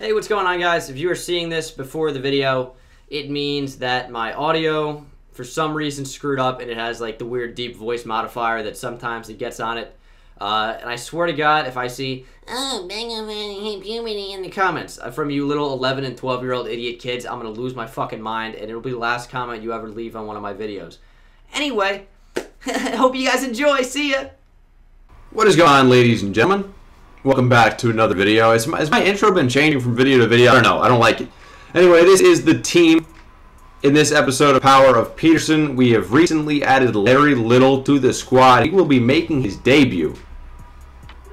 Hey, what's going on guys? If you are seeing this before the video, it means that my audio for some reason screwed up and it has like the weird deep voice modifier that sometimes it gets on it. Uh, and I swear to God, if I see, oh, bang of puberty in the comments uh, from you little 11 and 12 year old idiot kids, I'm going to lose my fucking mind and it'll be the last comment you ever leave on one of my videos. Anyway, hope you guys enjoy. See ya! What is going on, ladies and gentlemen? Welcome back to another video. Has my, has my intro been changing from video to video? I don't know. I don't like it. Anyway, this is the team. In this episode of Power of Peterson, we have recently added Larry Little to the squad. He will be making his debut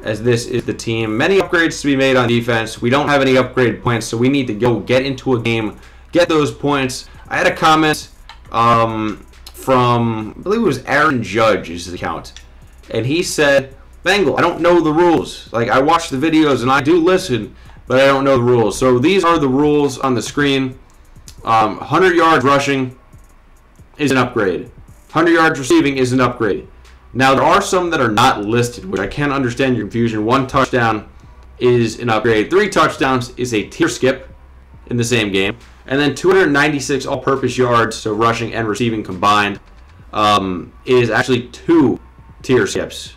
as this is the team. Many upgrades to be made on defense. We don't have any upgrade points, so we need to go get into a game, get those points. I had a comment um, from, I believe it was Aaron Judge, is his account. And he said, Bengal, I don't know the rules. Like, I watch the videos and I do listen, but I don't know the rules. So these are the rules on the screen. Um, 100 yards rushing is an upgrade. 100 yards receiving is an upgrade. Now, there are some that are not listed, which I can't understand your confusion. One touchdown is an upgrade. Three touchdowns is a tier skip in the same game. And then 296 all-purpose yards, so rushing and receiving combined, um, is actually two tier skips.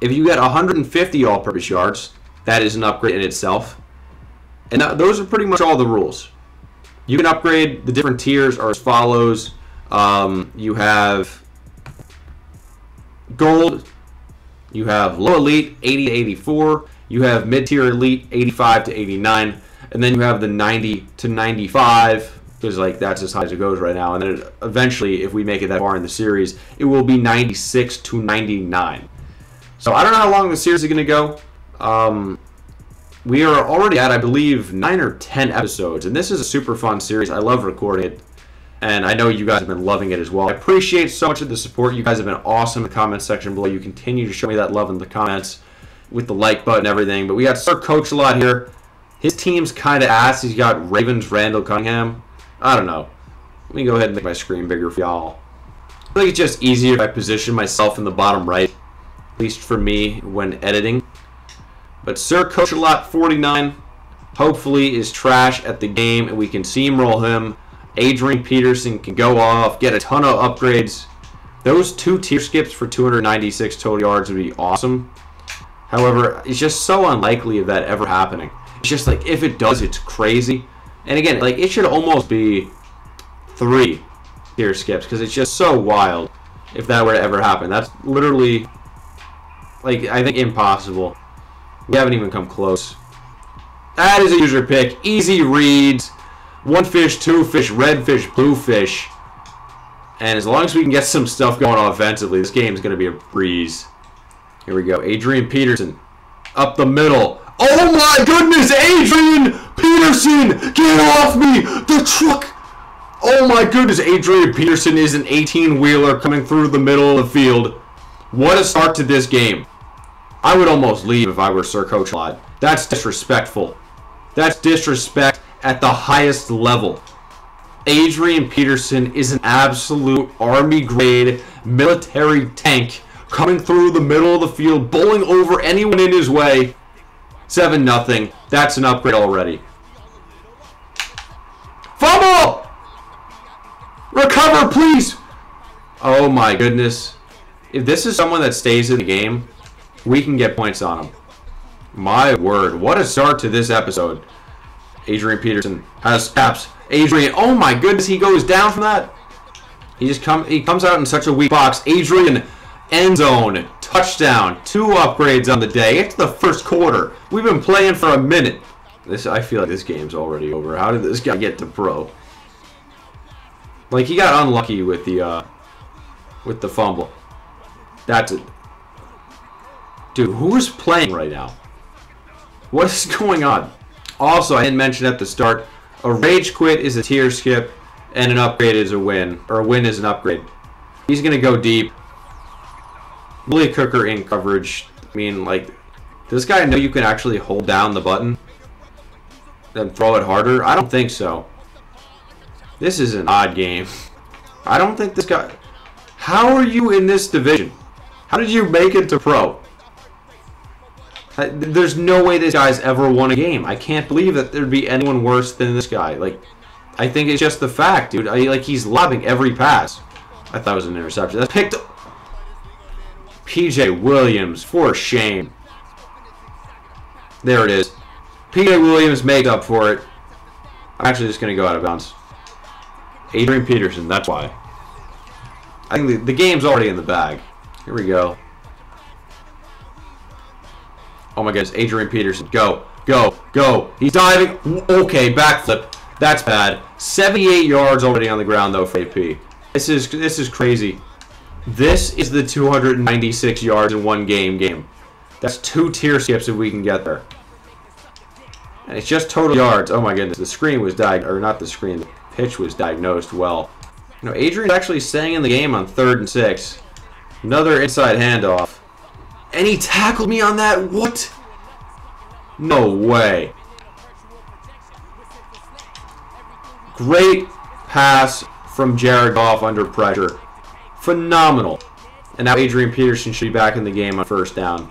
If you get 150 all-purpose yards, that is an upgrade in itself. And those are pretty much all the rules. You can upgrade the different tiers are as follows. Um, you have gold, you have low elite 80 to 84, you have mid-tier elite 85 to 89, and then you have the 90 to 95 because like that's as high as it goes right now. And then eventually, if we make it that far in the series, it will be 96 to 99. So I don't know how long the series is going to go. Um, we are already at, I believe, 9 or 10 episodes, and this is a super fun series. I love recording it, and I know you guys have been loving it as well. I appreciate so much of the support. You guys have been awesome in the comment section below. You continue to show me that love in the comments with the like button and everything. But we got Sir Coach a lot here. His team's kind of ass. He's got Ravens, Randall Cunningham. I don't know. Let me go ahead and make my screen bigger for y'all. I think it's just easier if I position myself in the bottom right at least for me when editing. But Sir Coach Lot 49 hopefully is trash at the game and we can steamroll him. Adrian Peterson can go off, get a ton of upgrades. Those two tier skips for 296 total yards would be awesome. However, it's just so unlikely of that ever happening. It's just like if it does, it's crazy. And again, like it should almost be three tier skips because it's just so wild if that were to ever happen. That's literally like, I think impossible. We haven't even come close. That is a user pick. Easy reads. One fish, two fish, red fish, blue fish. And as long as we can get some stuff going offensively, this game is going to be a breeze. Here we go. Adrian Peterson. Up the middle. Oh my goodness, Adrian Peterson! Get off me! The truck! Oh my goodness, Adrian Peterson is an 18-wheeler coming through the middle of the field. What a start to this game. I would almost leave if I were Sir Coach Lod. That's disrespectful. That's disrespect at the highest level. Adrian Peterson is an absolute army grade military tank coming through the middle of the field, bowling over anyone in his way. 7 nothing. That's an upgrade already. Fumble! Recover, please! Oh my goodness. If this is someone that stays in the game, we can get points on him. My word, what a start to this episode. Adrian Peterson has taps. Adrian, oh my goodness, he goes down from that. He just come he comes out in such a weak box. Adrian, end zone, touchdown, two upgrades on the day. It's the first quarter. We've been playing for a minute. This I feel like this game's already over. How did this guy get to pro? Like he got unlucky with the uh with the fumble. That's it. Dude, who is playing right now? What is going on? Also, I didn't mention at the start, a rage quit is a tier skip, and an upgrade is a win. Or a win is an upgrade. He's going to go deep. Willie Cooker in coverage. I mean, like, does this guy know you can actually hold down the button? Then throw it harder? I don't think so. This is an odd game. I don't think this guy... How are you in this division? How did you make it to pro? There's no way this guy's ever won a game. I can't believe that there'd be anyone worse than this guy. Like, I think it's just the fact, dude. I, like he's lobbing every pass. I thought it was an interception. That's picked. PJ Williams for shame. There it is. PJ Williams made up for it. I'm actually just gonna go out of bounds. Adrian Peterson. That's why. I think the, the game's already in the bag. Here we go. Oh my goodness, Adrian Peterson. Go, go, go. He's diving. Okay, backflip. That's bad. 78 yards already on the ground though for AP. This is this is crazy. This is the 296 yards in one game game. That's two tier skips if we can get there. And it's just total yards. Oh my goodness, the screen was diagnosed, or not the screen, the pitch was diagnosed well. You know, Adrian's actually staying in the game on third and six. Another inside handoff. And he tackled me on that? What? No way. Great pass from Jared Goff under pressure. Phenomenal. And now Adrian Peterson should be back in the game on first down.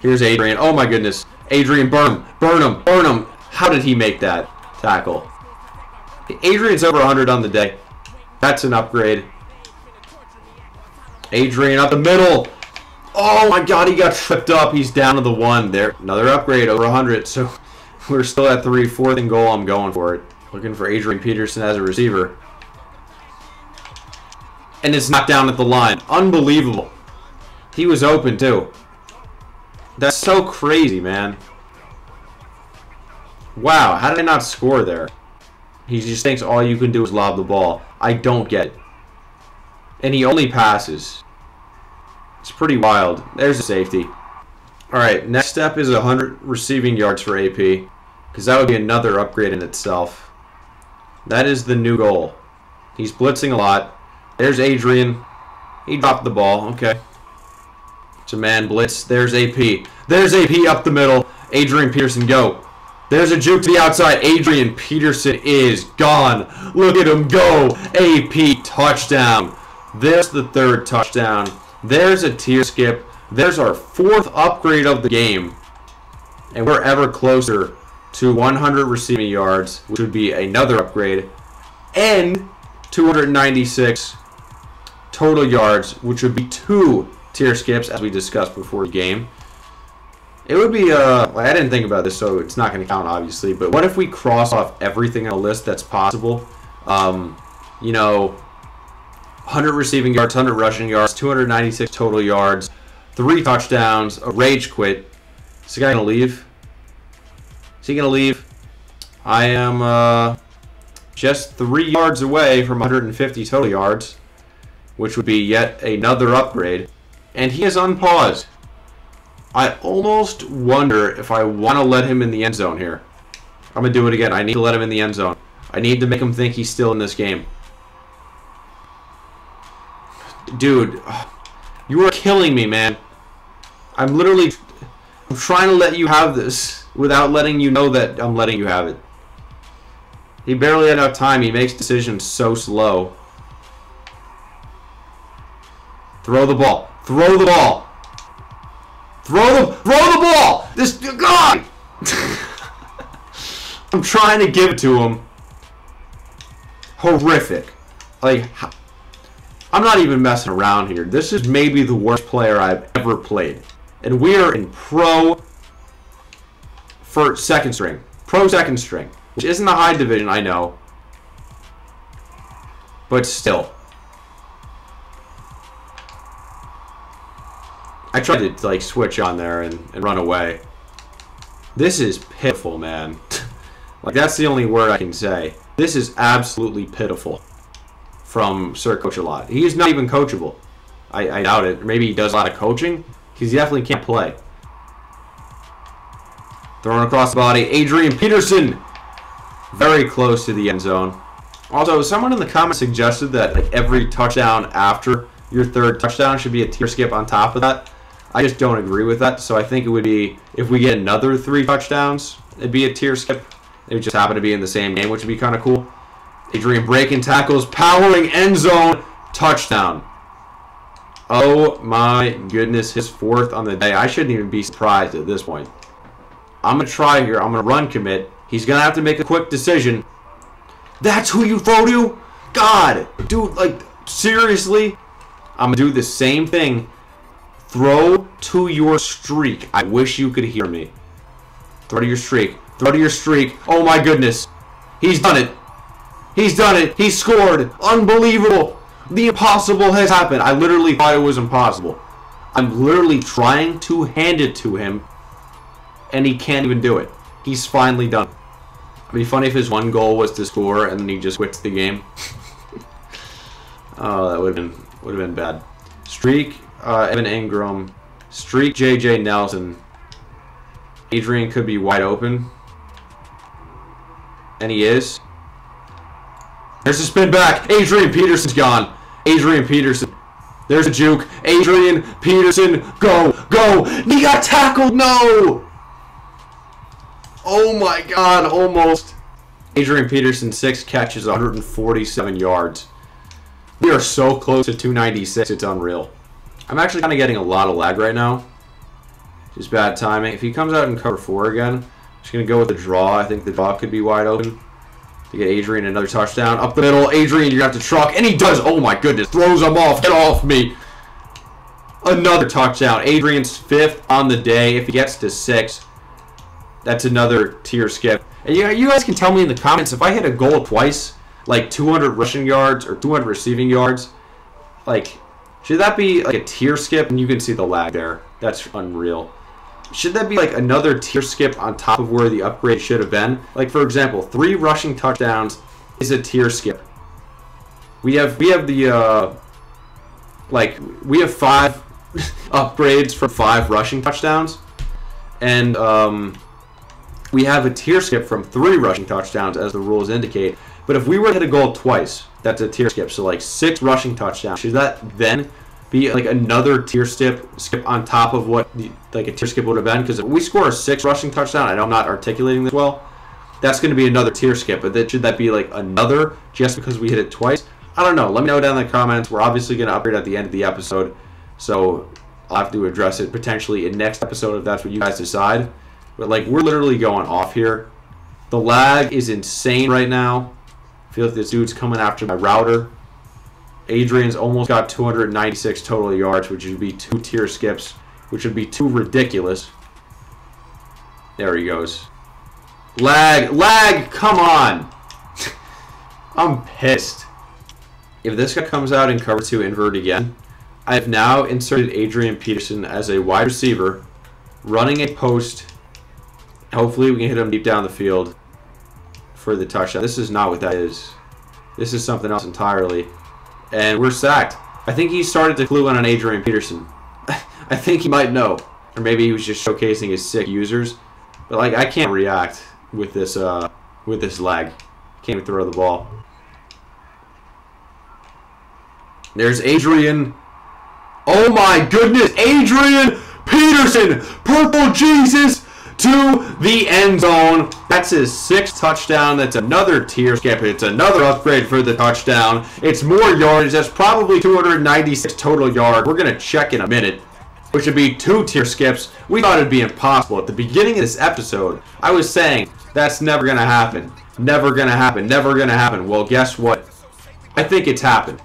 Here's Adrian. Oh my goodness. Adrian, burn him. Burn him. Burn him. How did he make that tackle? Adrian's over 100 on the day. That's an upgrade. Adrian up the middle. Oh my god, he got tripped up. He's down to the one. There, another upgrade over 100. So we're still at three, fourth and goal. I'm going for it. Looking for Adrian Peterson as a receiver. And it's knocked down at the line. Unbelievable. He was open too. That's so crazy, man. Wow, how did I not score there? He just thinks all you can do is lob the ball. I don't get it. And he only passes. It's pretty wild. There's a safety. Alright, next step is 100 receiving yards for AP. Because that would be another upgrade in itself. That is the new goal. He's blitzing a lot. There's Adrian. He dropped the ball. Okay. It's a man blitz. There's AP. There's AP up the middle. Adrian Peterson, go. There's a juke to the outside. Adrian Peterson is gone. Look at him go. AP touchdown. There's the third touchdown. There's a tier skip. There's our fourth upgrade of the game. And we're ever closer to 100 receiving yards, which would be another upgrade. And 296 total yards, which would be two tier skips, as we discussed before the game. It would be, uh, I didn't think about this, so it's not going to count, obviously, but what if we cross off everything on a list that's possible? Um, you know, 100 receiving yards, 100 rushing yards, 296 total yards, three touchdowns, a rage quit. Is the guy to leave? Is he to leave? I am, uh, just three yards away from 150 total yards, which would be yet another upgrade. And he is unpaused. I almost wonder if I want to let him in the end zone here. I'm going to do it again. I need to let him in the end zone. I need to make him think he's still in this game. Dude, you are killing me, man. I'm literally I'm trying to let you have this without letting you know that I'm letting you have it. He barely had enough time. He makes decisions so slow. Throw the ball. Throw the ball. Throw the throw the ball. This God. I'm trying to give it to him. Horrific. Like I'm not even messing around here. This is maybe the worst player I've ever played. And we are in pro for second string. Pro second string. Which isn't a high division, I know. But still. I tried to like switch on there and, and run away. This is pitiful, man. like that's the only word I can say. This is absolutely pitiful from Sir Coach a lot. He's not even coachable. I, I doubt it. Maybe he does a lot of coaching. Because he definitely can't play. Thrown across the body. Adrian Peterson. Very close to the end zone. Also, someone in the comments suggested that like every touchdown after your third touchdown should be a tier skip on top of that. I just don't agree with that. So I think it would be if we get another three touchdowns, it'd be a tier skip. It would just happen to be in the same game, which would be kind of cool. Adrian breaking tackles, powering end zone, touchdown. Oh my goodness, his fourth on the day. I shouldn't even be surprised at this point. I'm going to try here. I'm going to run commit. He's going to have to make a quick decision. That's who you throw to? God, dude, like, seriously? I'm going to do the same thing. Throw to your streak. I wish you could hear me. Throw to your streak. Throw to your streak. Oh my goodness. He's done it. He's done it. He scored. Unbelievable. The impossible has happened. I literally thought it was impossible. I'm literally trying to hand it to him, and he can't even do it. He's finally done. It'd be funny if his one goal was to score and then he just quits the game. oh, that would have been would have been bad. Streak, uh, Evan Engram, Streak, JJ Nelson. Adrian could be wide open. And he is. There's a spin back. Adrian Peterson's gone. Adrian Peterson. There's a juke. Adrian Peterson. Go. Go. He got tackled. No. Oh my god. Almost. Adrian Peterson, six catches, 147 yards. We are so close to 296. It's unreal. I'm actually kind of getting a lot of lag right now. Just bad timing. If he comes out in cover four again, I'm just going to go with the draw. I think the draw could be wide open to get Adrian another touchdown. Up the middle, Adrian, you have to truck. And he does. Oh my goodness. Throws him off. Get off me. Another touchdown. Adrian's fifth on the day. If he gets to six, that's another tier skip. And you, you guys can tell me in the comments if I hit a goal twice, like 200 rushing yards or 200 receiving yards, like, should that be like a tier skip? And you can see the lag there. That's unreal. Should that be like another tier skip on top of where the upgrade should have been? Like, for example, three rushing touchdowns is a tier skip. We have we have the uh, like we have five upgrades for five rushing touchdowns, and um, we have a tier skip from three rushing touchdowns, as the rules indicate. But if we were to hit a goal twice, that's a tier skip. So like six rushing touchdowns. Should that then be like another tier skip skip on top of what the, like a tier skip would have been? Because if we score a six rushing touchdown, I know I'm not articulating this well. That's going to be another tier skip. But then should that be like another just because we hit it twice? I don't know. Let me know down in the comments. We're obviously going to upgrade at the end of the episode, so I'll have to address it potentially in next episode if that's what you guys decide. But like we're literally going off here. The lag is insane right now. I feel like this dude's coming after my router. Adrian's almost got 296 total yards, which would be two tier skips, which would be too ridiculous. There he goes. Lag, lag, come on. I'm pissed. If this guy comes out in cover two invert again, I have now inserted Adrian Peterson as a wide receiver, running a post. Hopefully we can hit him deep down the field for the touchdown. This is not what that is. This is something else entirely. And we're sacked. I think he started to clue in on Adrian Peterson. I think he might know. Or maybe he was just showcasing his sick users. But like I can't react with this uh with this lag. Can't even throw the ball. There's Adrian. Oh my goodness, Adrian Peterson, purple Jesus to the end zone. That's his sixth touchdown. That's another tier skip. It's another upgrade for the touchdown. It's more yards. That's probably 296 total yards. We're going to check in a minute, which would be two tier skips. We thought it'd be impossible. At the beginning of this episode, I was saying that's never going to happen. Never going to happen. Never going to happen. Well, guess what? I think it's happened.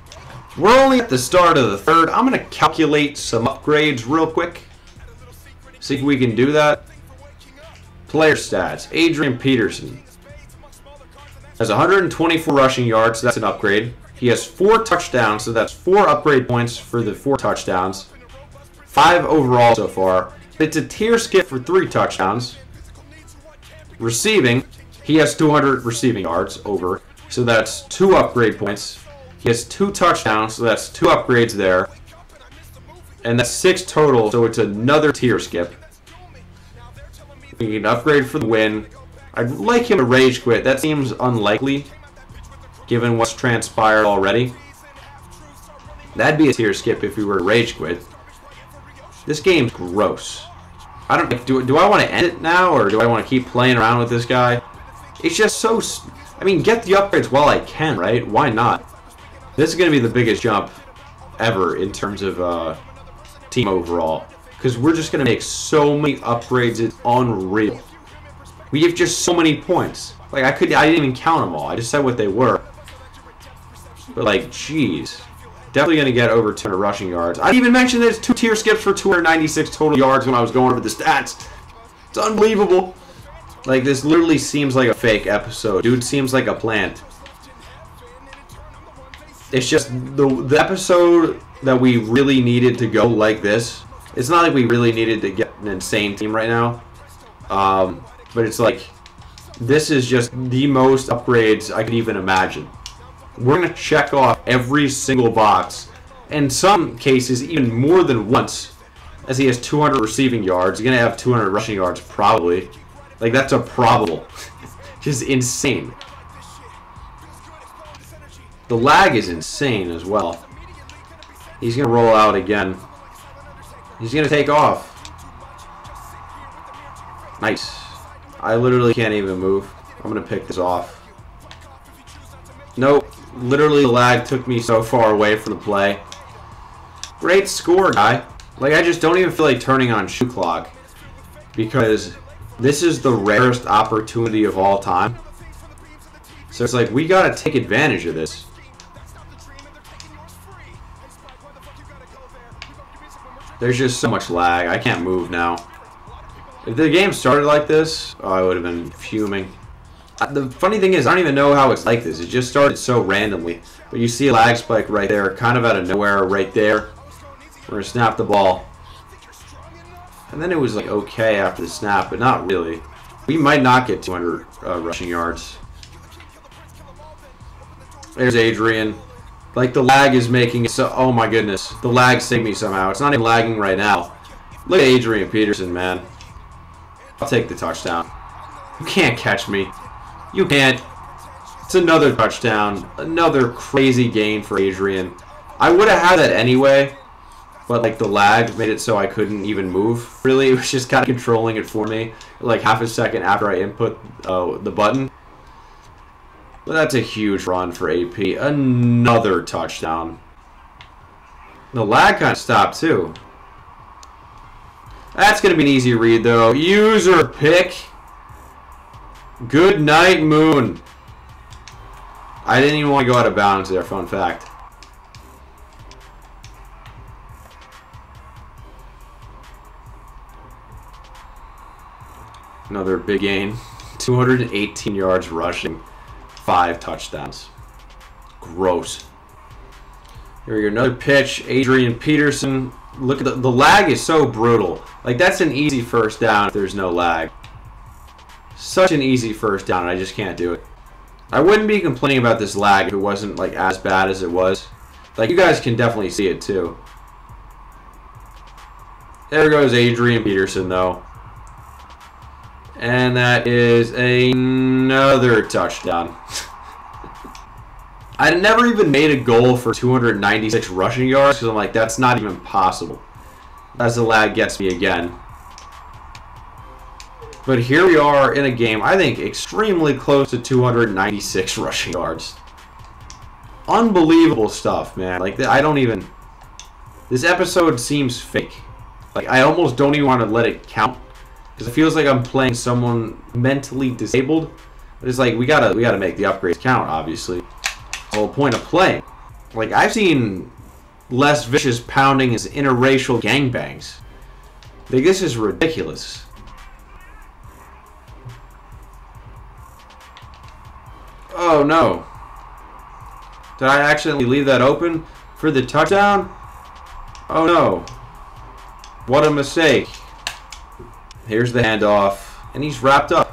We're only at the start of the third. I'm going to calculate some upgrades real quick. See if we can do that. Player stats. Adrian Peterson has 124 rushing yards, so that's an upgrade. He has four touchdowns, so that's four upgrade points for the four touchdowns. Five overall so far. It's a tier skip for three touchdowns. Receiving, he has 200 receiving yards over, so that's two upgrade points. He has two touchdowns, so that's two upgrades there. And that's six total, so it's another tier skip. Can upgrade for the win. I'd like him to rage quit. That seems unlikely, given what's transpired already. That'd be a tier skip if we were to rage quit. This game's gross. I don't do. Do I want to end it now, or do I want to keep playing around with this guy? It's just so. I mean, get the upgrades while I can, right? Why not? This is going to be the biggest jump ever in terms of uh, team overall. Because we're just going to make so many upgrades, it's unreal. We have just so many points. Like, I could, I didn't even count them all. I just said what they were. But, like, jeez. Definitely going to get over 200 rushing yards. I didn't even mention there's two tier skips for 296 total yards when I was going over the stats. It's unbelievable. Like, this literally seems like a fake episode. Dude seems like a plant. It's just the the episode that we really needed to go like this. It's not like we really needed to get an insane team right now. Um, but it's like this is just the most upgrades I could even imagine. We're gonna check off every single box, in some cases even more than once. As he has 200 receiving yards, he's gonna have 200 rushing yards probably. Like that's a probable. just insane. The lag is insane as well. He's going to roll out again. He's to take off. Nice. I literally can't even move. I'm to pick this off. Nope. Literally, the lag took me so far away from the play. Great score, guy. Like, I just don't even feel like turning on shoe clock. Because this is the rarest opportunity of all time. So it's like, we got to take advantage of this. There's just so much lag. I can't move now. If the game started like this, oh, I would have been fuming. Uh, the funny thing is, I don't even know how it's like this. It just started so randomly. But you see a lag spike right there, kind of out of nowhere right there. We're going to snap the ball. And then it was like okay after the snap, but not really. We might not get 200 uh, rushing yards. There's Adrian. Like the lag is making it so. Oh my goodness, the lag saved me somehow. It's not even lagging right now. Look at Adrian Peterson, man. I'll take the touchdown. You can't catch me. You can't. It's another touchdown. Another crazy gain for Adrian. I would have had that anyway, but like the lag made it so I couldn't even move. Really, it was just kind of controlling it for me. Like half a second after I input uh, the button. But that's a huge run for AP. Another touchdown. The lag kind of stopped too. That's going to be an easy read though. User pick. Good night, Moon. I didn't even want to go out of bounds there, fun fact. Another big gain. 218 yards rushing. Five touchdowns. Gross. Here we go. Another pitch. Adrian Peterson. Look at the, the lag is so brutal. Like, that's an easy first down if there's no lag. Such an easy first down, I just can't do it. I wouldn't be complaining about this lag if it wasn't, like, as bad as it was. Like, you guys can definitely see it, too. There goes Adrian Peterson, though. And that is another touchdown. I never even made a goal for 296 rushing yards because I'm like, that's not even possible. As the lad gets me again. But here we are in a game, I think, extremely close to 296 rushing yards. Unbelievable stuff, man. Like, I don't even... This episode seems fake. Like, I almost don't even want to let it count because it feels like I'm playing someone mentally disabled. But it's like we gotta we gotta make the upgrades count, obviously. The whole point of playing. Like I've seen less vicious pounding as interracial gangbangs. Like this is ridiculous. Oh no. Did I accidentally leave that open for the touchdown? Oh no. What a mistake. Here's the handoff. And he's wrapped up.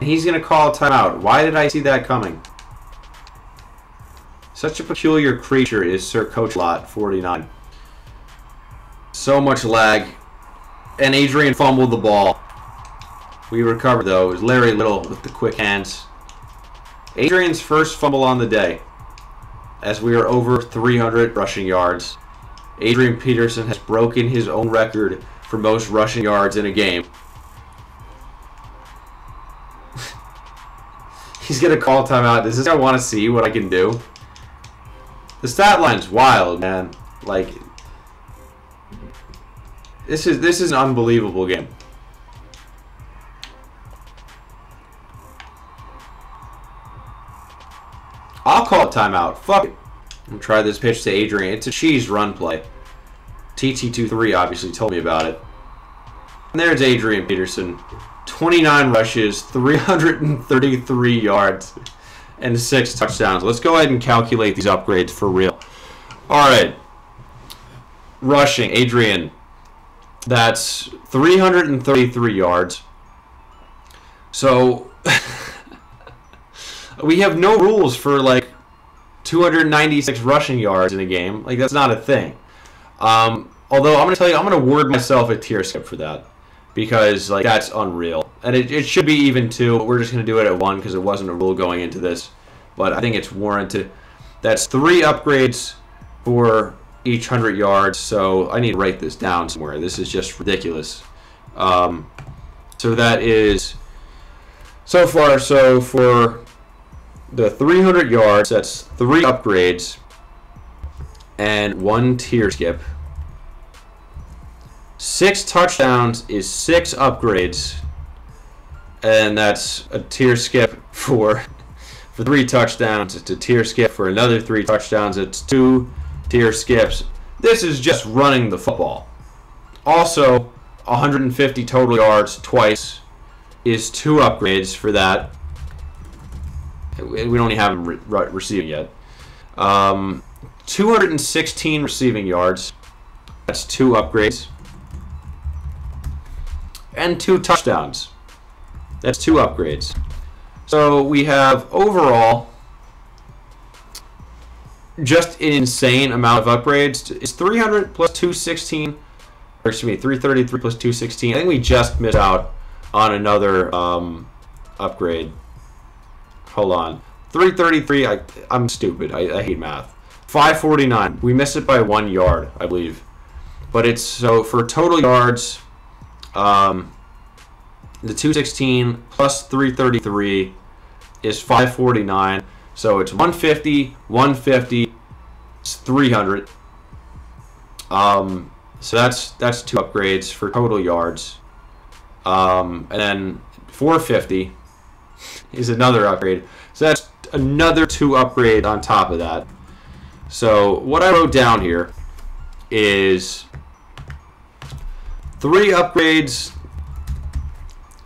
And he's going to call a timeout. Why did I see that coming? Such a peculiar creature is Sir Coach Lot 49. So much lag. And Adrian fumbled the ball. We recovered though. It was Larry Little with the quick hands. Adrian's first fumble on the day. As we are over 300 rushing yards. Adrian Peterson has broken his own record for most rushing yards in a game. He's going to call timeout. Does this guy want to see what I can do? The stat line's wild, man. Like this is this is an unbelievable game. I'll call timeout. Fuck it. I'm try this pitch to Adrian. It's a cheese run play. TT23 obviously told me about it. And there's Adrian Peterson. 29 rushes, 333 yards, and 6 touchdowns. Let's go ahead and calculate these upgrades for real. Alright. Rushing, Adrian. That's 333 yards. So, we have no rules for like 296 rushing yards in a game. Like, that's not a thing. Um, although, I'm going to tell you, I'm going to word myself a tier skip for that. Because, like, that's unreal. And it, it should be even two. We're just going to do it at one because it wasn't a rule going into this. But I think it's warranted. That's three upgrades for each 100 yards. So I need to write this down somewhere. This is just ridiculous. Um, so that is so far. So for the 300 yards, that's three upgrades and one tier skip. Six touchdowns is six upgrades, and that's a tier skip for for three touchdowns. It's a tier skip for another three touchdowns. It's two tier skips. This is just running the football. Also, 150 total yards twice is two upgrades for that. We don't even have him re- receiving yet. Um, 216 receiving yards. That's two upgrades. And two touchdowns. That's two upgrades. So we have overall just an insane amount of upgrades. It's 300 plus 216, or excuse me, 333 plus 216. I think we just missed out on another um, upgrade. Hold on. 333, I, I'm stupid. I, I hate math. 549, we missed it by one yard, I believe. But it's, so for total yards, um, the 216 plus 333 is 549. So it's 150, 150, it's 300. Um, so that's that's two upgrades for total yards. Um, and then 450 is another upgrade. So that's another two upgrade on top of that. So what I wrote down here is three upgrades,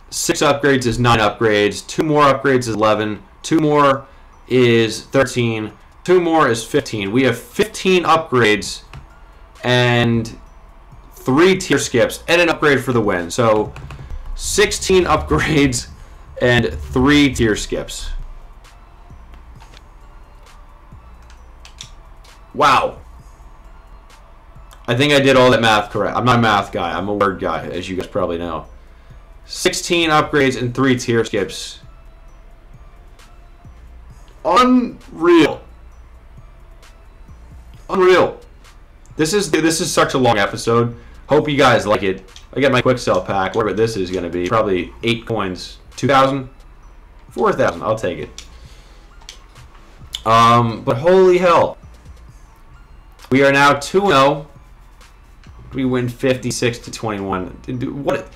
six upgrades is nine upgrades, two more upgrades is 11, two more is 13. Two more is 15. We have 15 upgrades and three tier skips and an upgrade for the win. So 16 upgrades and three tier skips. Wow. I think I did all that math correct. I'm not a math guy. I'm a word guy, as you guys probably know. 16 upgrades and three tier skips. Unreal. Unreal. This is this is such a long episode. Hope you guys like it. I get my quick sell pack, whatever this is going to be. Probably eight coins. 2,000? 4,000. I'll take it. Um, but holy hell. We are now 2-0. We win 56 to 21. What?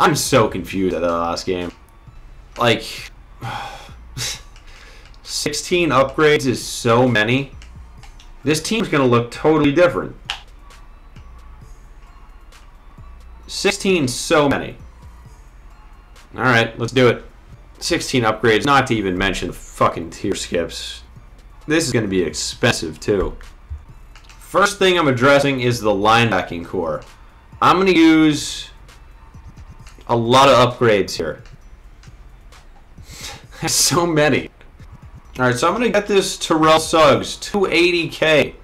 I'm so confused at the last game. Like... 16 upgrades is so many. This team's going to look totally different. 16 so many. Alright, let's do it. 16 upgrades, not to even mention fucking tier skips. This is going to be expensive too. First thing I'm addressing is the linebacking core. I'm going to use a lot of upgrades here. So many. Alright, so I'm going to get this Terrell Suggs, 280k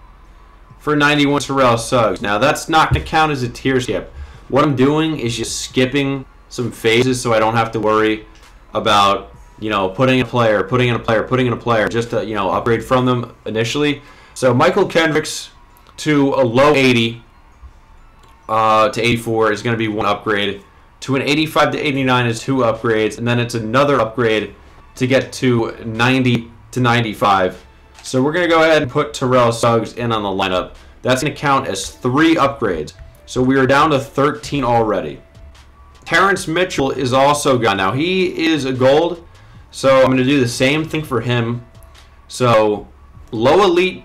for 91 Terrell Suggs. Now, that's not going to count as a tier skip. What I'm doing is just skipping some phases so I don't have to worry about, you know, putting a player, putting in a player, putting in a player, just to, you know, upgrade from them initially. So Mychal Kendricks to a low 80 uh, to 84 is going to be one upgrade. To an 85 to 89 is two upgrades, and then it's another upgrade to get to 90 to 95. So we're going to go ahead and put Terrell Suggs in on the lineup. That's going to count as three upgrades. So we are down to 13 already. Terrance Mitchell is also gone now. He is a gold, so I'm going to do the same thing for him. So low elite,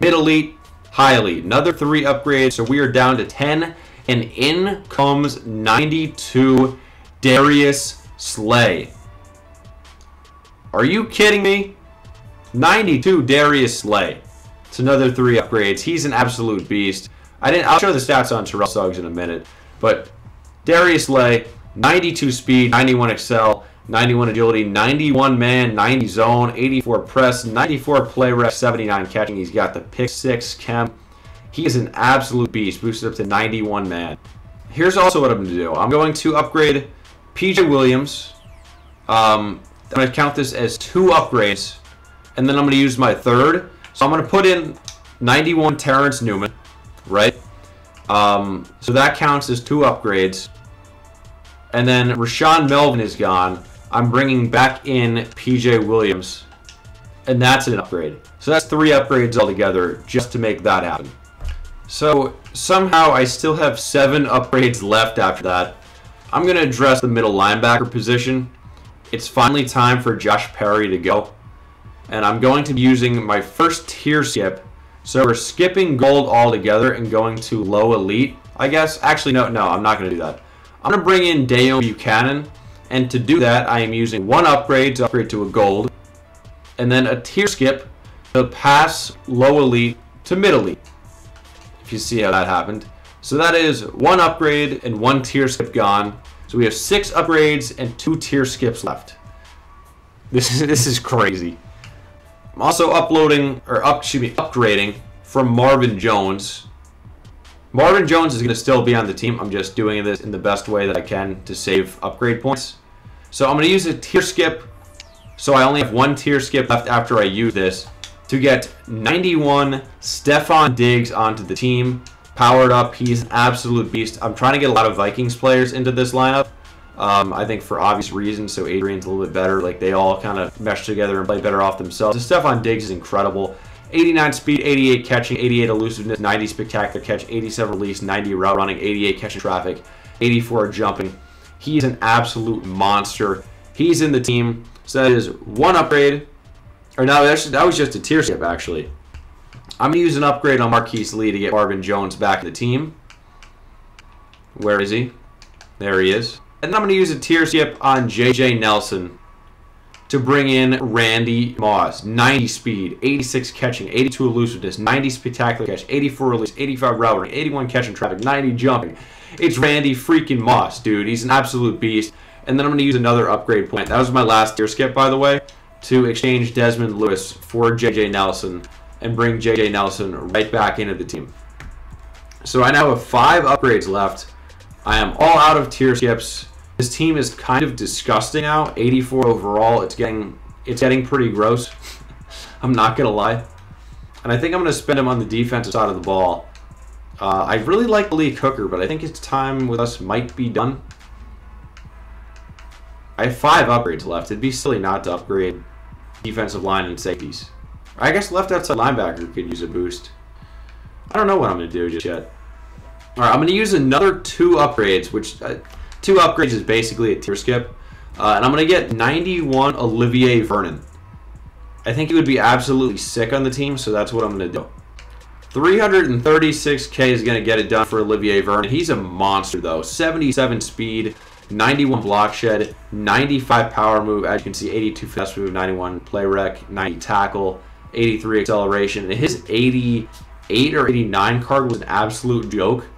mid elite, high elite. Another three upgrades, so we are down to 10. And in comes 92 Darius Slay. Are you kidding me? 92 Darius Slay. It's another three upgrades. He's an absolute beast. I didn't. I'll show the stats on Terrell Suggs in a minute, but Darius Slay, 92 speed, 91 excel, 91 agility, 91 man, 90 zone, 84 press, 94 play rec, 79 catching. He's got the pick six chem. He is an absolute beast, boosted up to 91 man. Here's also what I'm going to do. I'm going to upgrade PJ Williams. Um, I'm going to count this as two upgrades, and then I'm going to use my third. So I'm going to put in 91 Terrence Newman, right? Um, so that counts as two upgrades. And then Rashaan Melvin is gone. I'm bringing back in PJ Williams. And that's an upgrade. So that's three upgrades altogether just to make that happen. So somehow I still have seven upgrades left after that. I'm going to address the middle linebacker position. It's finally time for Josh Perry to go. And I'm going to be using my first tier skip so we're skipping gold altogether and going to low elite, I guess. Actually, no, no, I'm not going to do that. I'm going to bring in Deone Bucannon. And to do that, I am using one upgrade to upgrade to a gold. And then a tier skip to pass low elite to mid elite. If you see how that happened. So that is one upgrade and one tier skip gone. So we have six upgrades and two tier skips left. This is, this is crazy. I'm also uploading, or up, excuse me, upgrading from Marvin Jones. Marvin Jones is going to still be on the team. I'm just doing this in the best way that I can to save upgrade points. So I'm going to use a tier skip. So I only have one tier skip left after I use this to get 91 Stefon Diggs onto the team. Powered up. He's an absolute beast. I'm trying to get a lot of Vikings players into this lineup. Um, I think for obvious reasons, so Adrian's a little bit better. Like they all kind of mesh together and play better off themselves. So Stefon Diggs is incredible. 89 speed, 88 catching, 88 elusiveness, 90 spectacular catch, 87 release, 90 route running, 88 catching traffic, 84 jumping. He's an absolute monster. He's in the team. So that is one upgrade. Or no, that was just a tier skip actually. I'm gonna use an upgrade on Marquise Lee to get Marvin Jones back in the team. Where is he? There he is. And then I'm going to use a tier skip on JJ Nelson to bring in Randy Moss. 90 speed, 86 catching, 82 elusiveness, 90 spectacular catch, 84 release, 85 routing, 81 catching traffic, 90 jumping. It's Randy freaking Moss, dude. He's an absolute beast. And then I'm going to use another upgrade point. That was my last tier skip, by the way, to exchange Desmond Lewis for JJ Nelson and bring JJ Nelson right back into the team. So I now have five upgrades left. I am all out of tier skips. This team is kind of disgusting now. 84 overall. It's getting it's getting pretty gross. I'm not gonna lie. And I think I'm gonna spend him on the defensive side of the ball. Uh, I really like Lee Cooker, but I think his time with us might be done. I have five upgrades left. It'd be silly not to upgrade defensive line and safeties. I guess left outside linebacker could use a boost. I don't know what I'm going to do just yet. All right, I'm going to use another two upgrades, which uh, two upgrades is basically a tier skip. Uh, and I'm going to get 91 Olivier Vernon. I think he would be absolutely sick on the team, so that's what I'm going to do. 336k is going to get it done for Olivier Vernon. He's a monster, though. 77 speed, 91 block shed, 95 power move. As you can see, 82 fast move, 91 play rec, 90 tackle, 83 acceleration. And his 88 or 89 card was an absolute joke.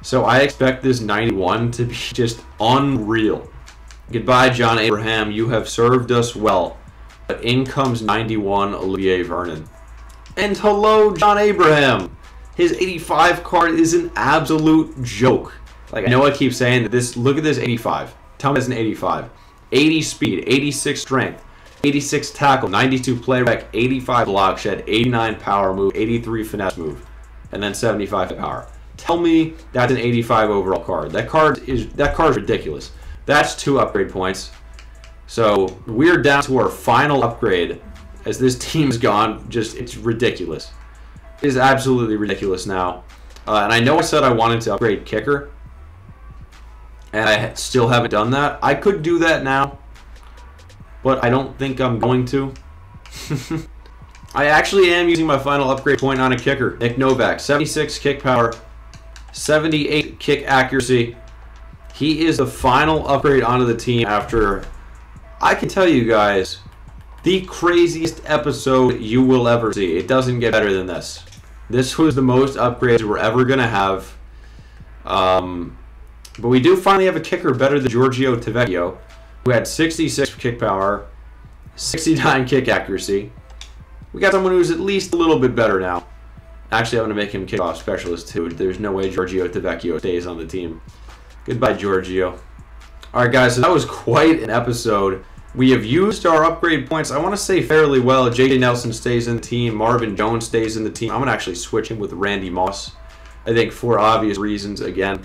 So I expect this 91 to be just unreal. Goodbye, John Abraham. You have served us well. But in comes 91 Olivier Vernon. And hello, John Abraham. His 85 card is an absolute joke. Like, I know I keep saying that this, look at this 85. Tell me it's an 85. 80 speed, 86 strength, 86 tackle, 92 play rec, 85 block shed, 89 power move, 83 finesse move, and then 75 power. Tell me that's an 85 overall card. That card is that card is ridiculous. That's two upgrade points. So we're down to our final upgrade as this team is gone. Just it's ridiculous. It is absolutely ridiculous now. Uh, and I know I said I wanted to upgrade kicker, and I still haven't done that. I could do that now, but I don't think I'm going to. I actually am using my final upgrade point on a kicker. Nick Novak, 76 kick power, 78 kick accuracy. He is the final upgrade onto the team after, I can tell you guys, the craziest episode you will ever see. It doesn't get better than this. This was the most upgrades we're ever going to have. Um, but we do finally have a kicker better than Giorgio Tavecchio, who had 66 kick power, 69 kick accuracy. We got someone who's at least a little bit better now. Actually, I'm going to make him kickoff specialist too. There's no way Giorgio Tavecchio stays on the team. Goodbye, Giorgio. All right, guys, so that was quite an episode. We have used our upgrade points, I want to say fairly well. J.J. Nelson stays in the team. Marvin Jones stays in the team. I'm going to actually switch him with Randy Moss. I think for obvious reasons, again.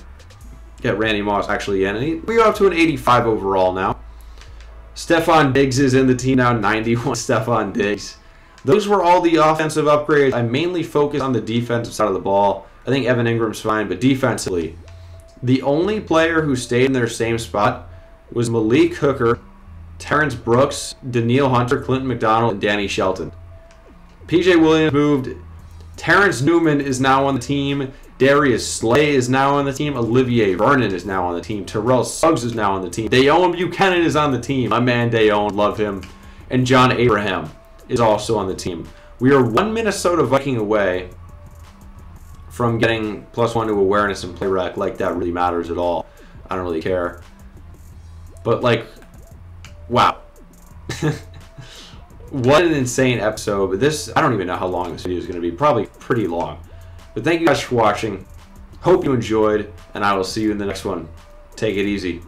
Get Randy Moss actually in. We are up to an 85 overall now. Stefon Diggs is in the team now, 91 Stefon Diggs. Those were all the offensive upgrades. I mainly focused on the defensive side of the ball. I think Evan Engram's fine, but defensively, the only player who stayed in their same spot was Malik Hooker, Terrence Brooks, Danielle Hunter, Clinton McDonald, and Danny Shelton. PJ Williams moved. Terrence Newman is now on the team. Darius Slay is now on the team. Olivier Vernon is now on the team. Terrell Suggs is now on the team. Deone Bucannon is on the team. My man Deone, love him. And John Abraham is also on the team. We are one Minnesota Viking away from getting plus one to awareness and play rec. Like that really matters at all. I don't really care. But like, Wow. what an insane episode. But this, I don't even know how long this video is going to be. Probably pretty long. But thank you guys for watching. Hope you enjoyed, and I will see you in the next one. Take it easy.